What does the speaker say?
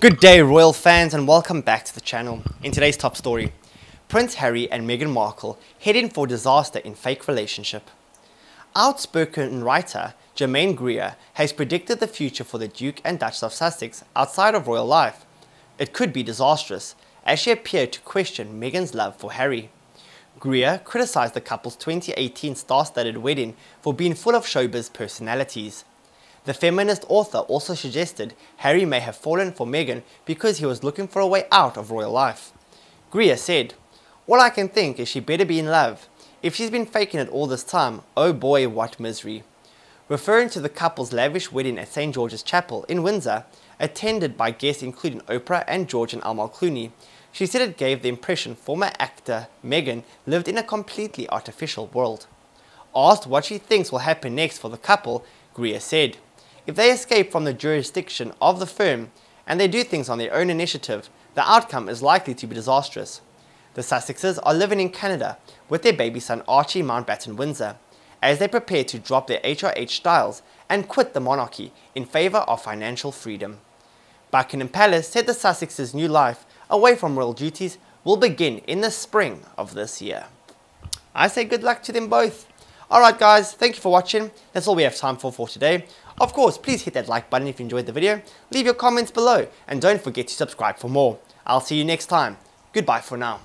Good day, royal fans, and welcome back to the channel. In today's top story, Prince Harry and Meghan Markle heading for disaster in fake relationship. Outspoken writer Germaine Greer has predicted the future for the Duke and Duchess of Sussex outside of royal life. It could be disastrous, as she appeared to question Meghan's love for Harry. Greer criticized the couple's 2018 star-studded wedding for being full of showbiz personalities. The feminist author also suggested Harry may have fallen for Meghan because he was looking for a way out of royal life. Greer said, All I can think is she better be in love. If she's been faking it all this time, oh boy, what misery. Referring to the couple's lavish wedding at St. George's Chapel in Windsor, attended by guests including Oprah and George and Amal Clooney, she said it gave the impression former actor Meghan lived in a completely artificial world. Asked what she thinks will happen next for the couple, Greer said, if they escape from the jurisdiction of the firm and they do things on their own initiative, the outcome is likely to be disastrous. The Sussexes are living in Canada with their baby son Archie Mountbatten Windsor as they prepare to drop their HRH styles and quit the monarchy in favour of financial freedom. Buckingham Palace said the Sussexes' new life away from royal duties will begin in the spring of this year. I say good luck to them both. Alright guys, thank you for watching. That's all we have time for for today. Of course, please hit that like button if you enjoyed the video, leave your comments below, and don't forget to subscribe for more. I'll see you next time. Goodbye for now.